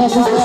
Gracias.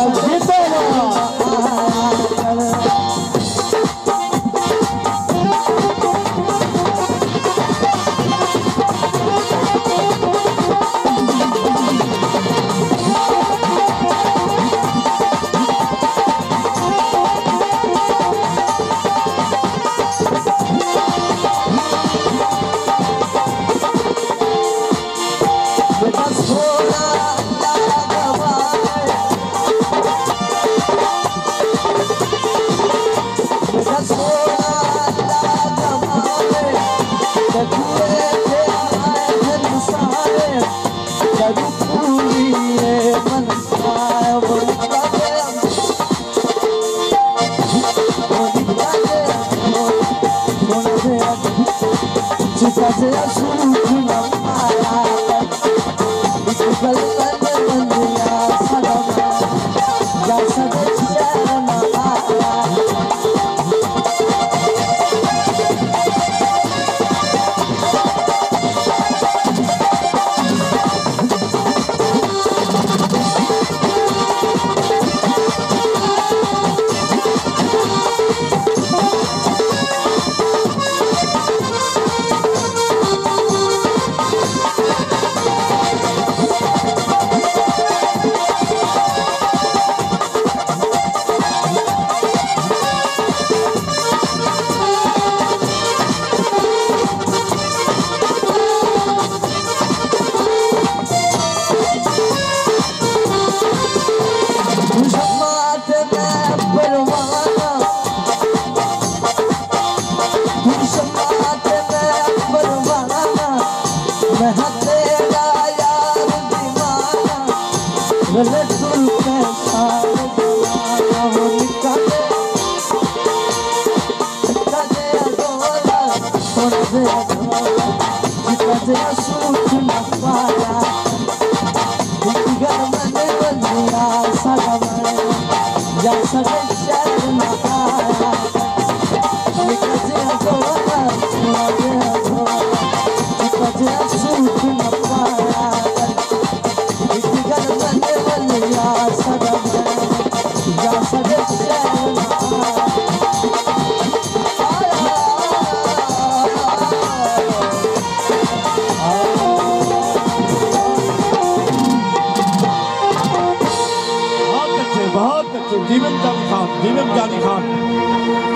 Because I'm so good, I'm Yes, I जीवित जानी खान जीवित जानी खान